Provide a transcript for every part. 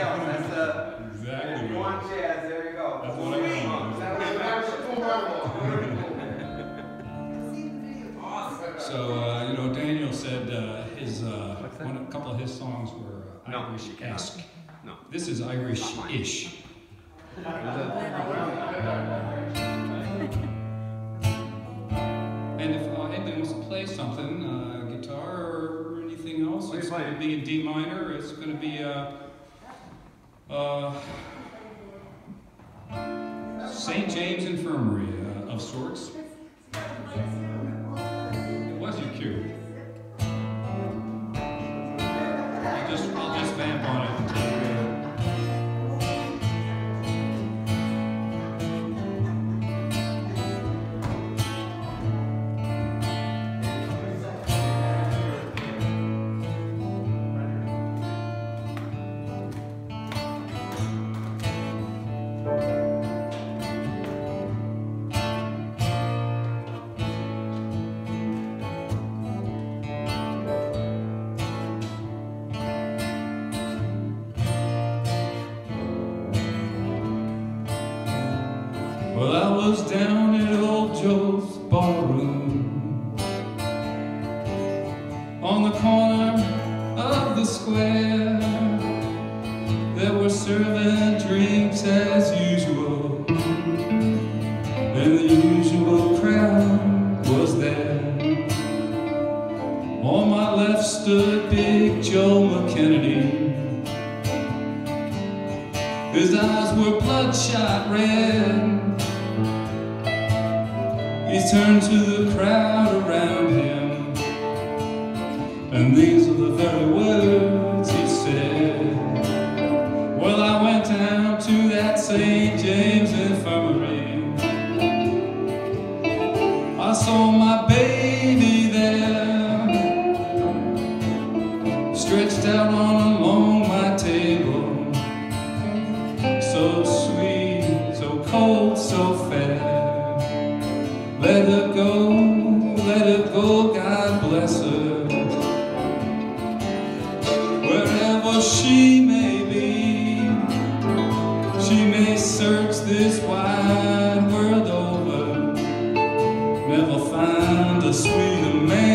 That's uh, Exactly. if you jazz, there you go. That's what I want. So, uh, you know, Daniel said uh, his uh, one, a couple of his songs were uh, No. Irish-esque. No. This is Irish-ish. And if uh, anybody wants to play something, uh, guitar or anything else, What are you it's going to be in D minor. It's going to be uh, St. James Infirmary uh, of sorts. Well, I was down at old Joe's barroom on the corner of the square. They were serving drinks as usual, and the usual crowd was there. On my left stood Big Joe McKennedy. His eyes were bloodshot red. He turned to the crowd around him, and these are the very words he said. Well, I went down to that St. James Infirmary. I saw my baby Let her go, let her go, God bless her. Wherever she may be, she may search this wide world over. Never find a sweeter man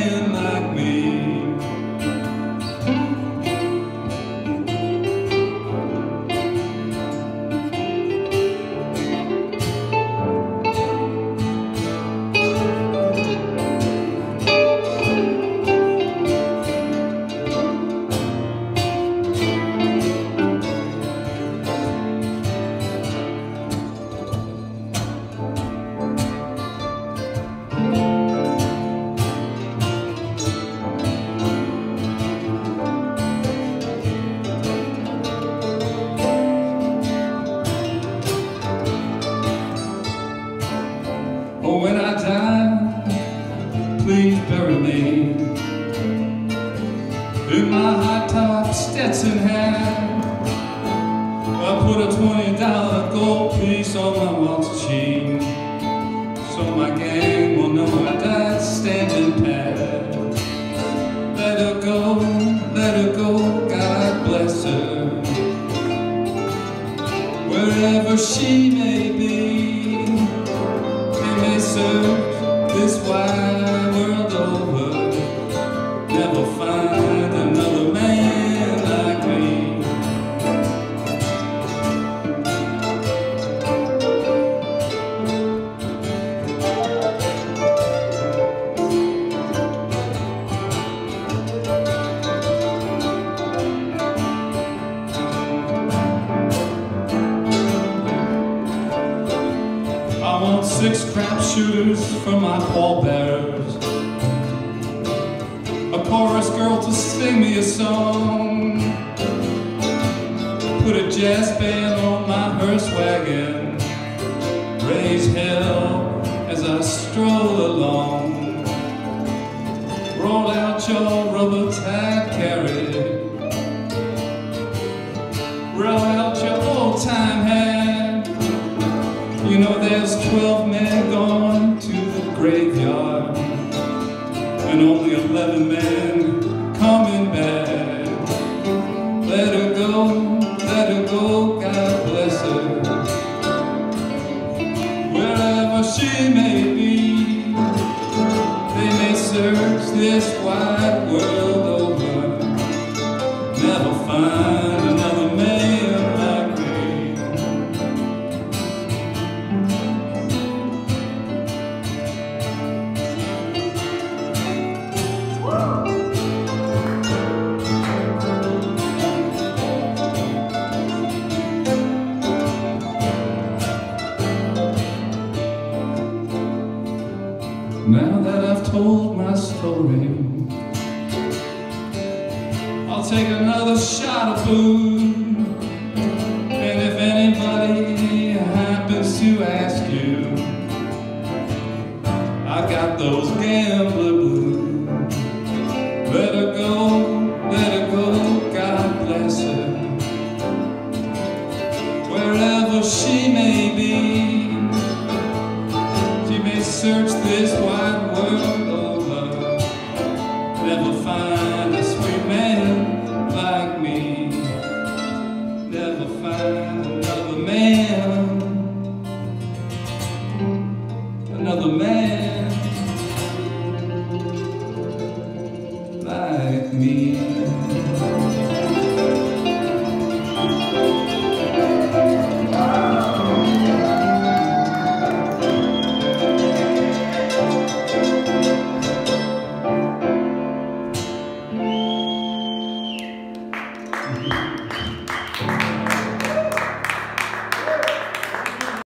in my high top Stetson hat. I put a twenty dollar gold piece on my watch chain, so my gang will know I died standing pat. Let her go, let her go, God bless her. Wherever she may be, they may search this wide six crap shooters for my pallbearers. A chorus girl to sing me a song. Put a jazz band on my hearse wagon. Raise hell as I stroll along. Roll out your rubber tag carriage. Roll out your old time know there's twelve men gone to the graveyard And only eleven men coming back Let her go, let her go, God bless her. Wherever she may be, they may search this wide world over, never find Now that I've told my story, I'll take another shot of booze. And if anybody happens to ask you, I got those gambler blues. Let her go, let her go, God bless her. Wherever she may be. Like me. Never find another man, another man like me.